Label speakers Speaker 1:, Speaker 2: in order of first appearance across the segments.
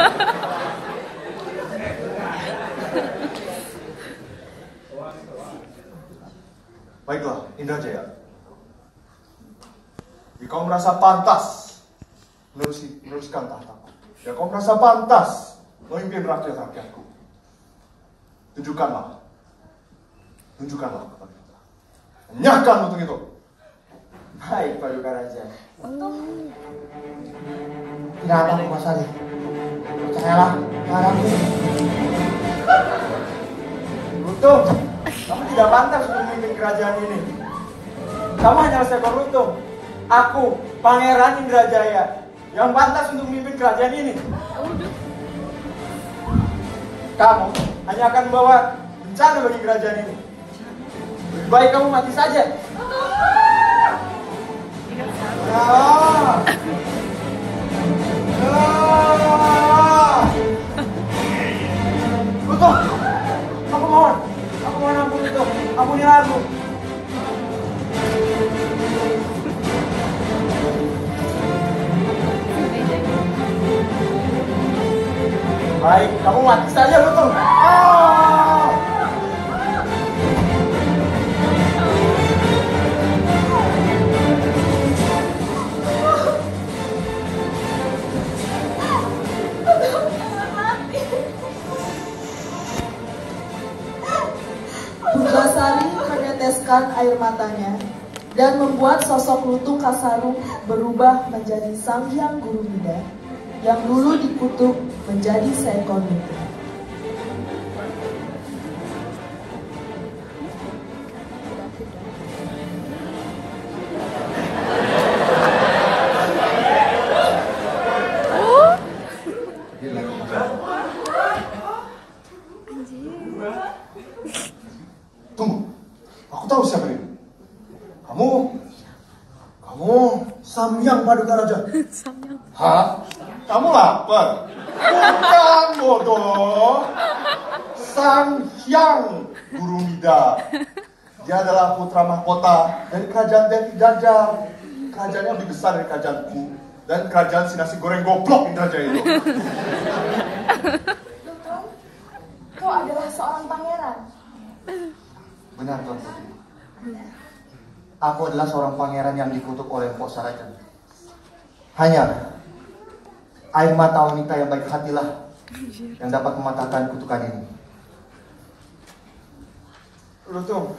Speaker 1: Baiklah, Indra Jaya. Jika kau merasa pantas menerusi, meneruskan tahtaku, ya kau merasa pantas memimpin rakyat-rakyatku, tunjukkanlah, tunjukkanlah kepada kita. Nyahkan untuk itu.
Speaker 2: Baik, Paduka Raja.
Speaker 3: Tidak apa Mas. Percayalah padaku.
Speaker 2: Lutung, kamu tidak pantas untuk memimpin kerajaan ini. Kamu hanya seekor lutung. Aku, Pangeran Indrajaya, yang pantas untuk memimpin kerajaan ini. Kamu hanya akan membawa bencana bagi kerajaan ini. Lebih baik kamu mati saja. Ah. Baik, kamu mati saja. Ah.
Speaker 4: Purbasari meneteskan air matanya dan membuat sosok Lutung Kasarung berubah menjadi Sang Hyang Guru Bida yang dulu dikutuk menjadi seekor.
Speaker 1: Tunggu, aku tahu siapa ini. Kamu, kamu Samyang Paduka Raja. Hah? Kamu lapar? Bukan bodoh. Sang Hyang Guru Mida. Dia adalah putra mahkota dari kerajaan Devi Dajar. Kerajaannya lebih besar dari kerajaanku dan kerajaan si nasi goreng goblok Indrajaya itu.
Speaker 5: Kau adalah seorang pangeran.
Speaker 3: Benar Tuan Putri. Aku adalah seorang pangeran yang dikutuk oleh Mpok Sarajan. Hanya air mata wanita yang baik hatilah yang dapat mematahkan kutukan ini.
Speaker 2: Lutung,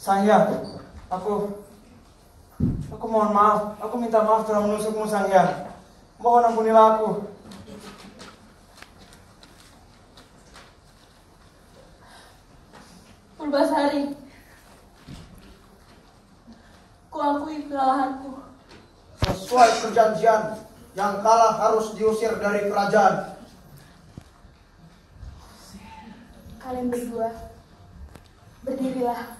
Speaker 2: Sangya, aku, aku mohon maaf, aku minta maaf telah menusukmu Sangya. Mohon ampunilah aku.
Speaker 4: Purbasari, kuakui kesalahanku.
Speaker 3: Sesuai perjanjian, yang kalah harus diusir dari kerajaan.
Speaker 5: Kalian berdua, berdirilah,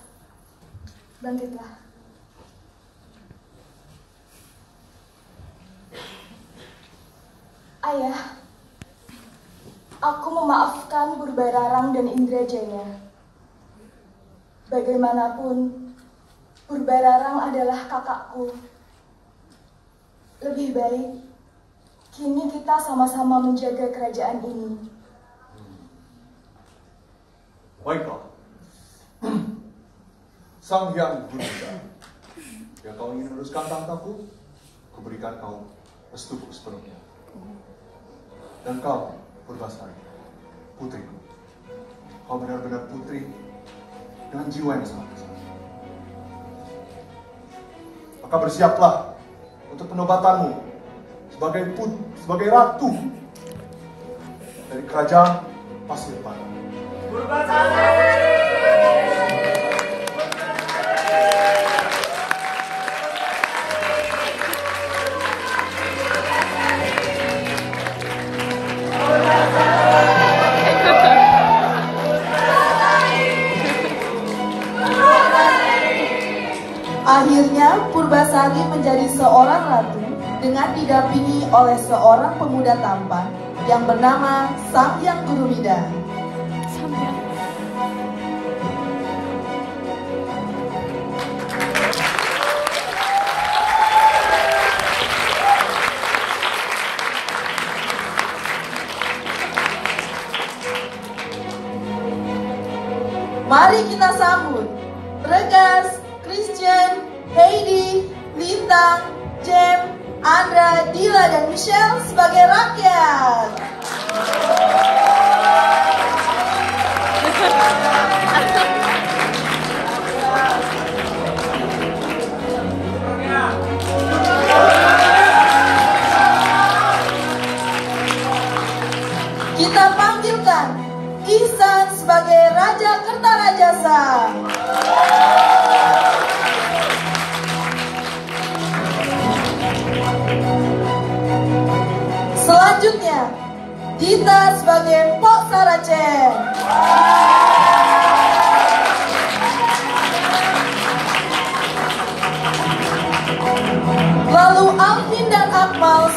Speaker 5: bangkitlah. Ayah, aku memaafkan Purbararang dan Indrajaya. Bagaimanapun, Purbararang adalah kakakku. Lebih baik, kini kita sama-sama menjaga kerajaan ini.
Speaker 1: Baiklah. Sang Hyang Buddha. Ya kau ingin meneruskan tahtaku, kuberikan kau restuku sepenuhnya. Dan kau, Purbasari, putriku. Kau benar-benar putri dengan jiwa yang sangat besar. Maka bersiaplah untuk penobatanmu sebagai put, sebagai ratu dari kerajaan Pasir Panjang.
Speaker 4: Akhirnya Purbasari menjadi seorang ratu dengan didampingi oleh seorang pemuda tampan yang bernama Samyang Gurumida. Mari kita sambut Regas, Christian, Heidi, Lintang, Jem, Andra, Dila, dan Michelle sebagai rakyat. kita sebagai Pok Sarace. Lalu Alvin dan Akmal